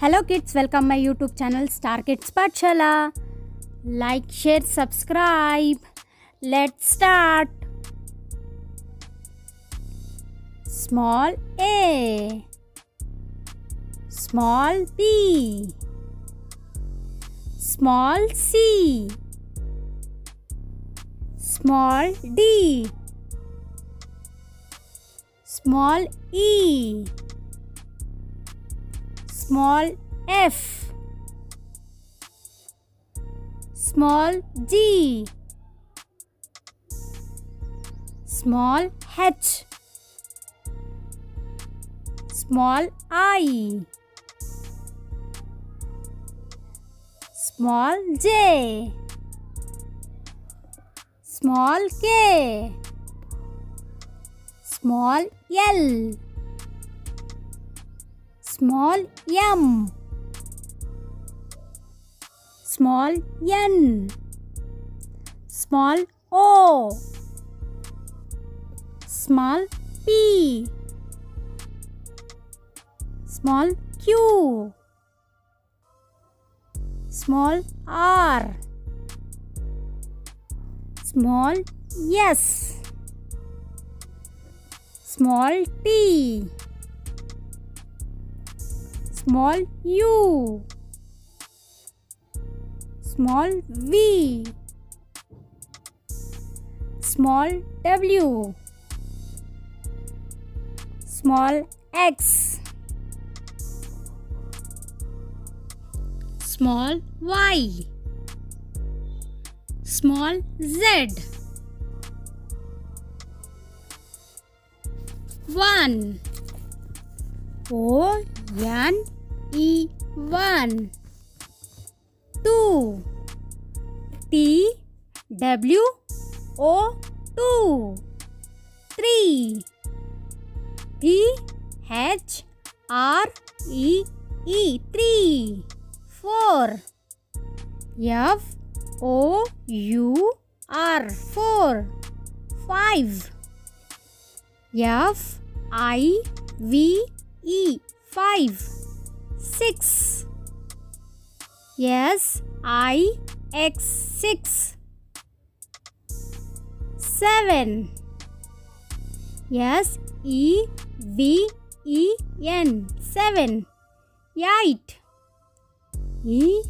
Hello kids, welcome my YouTube channel Star Kids Patshala. Like, share, subscribe. Let's start. Small A Small B Small C Small D Small E Small f. Small g. Small h. Small i. Small j. Small k. Small l Small m. Small n. Small o. Small p. Small q. Small r. Small s. Small t Small u. Small v. Small w. Small x. Small y. Small z. One. O N E one. Two T W O two. Three T H R E E. Three four F O U R. Four five F I V E five six. Yes, I x six. Seven. S E V E N. Seven. Eight E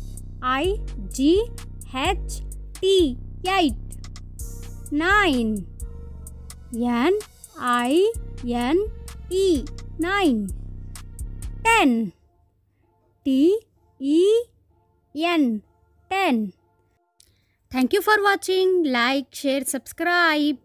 I G H T. Eight nine. N I N E. Nine ten T E N ten Thank you for watching. Like, share, subscribe.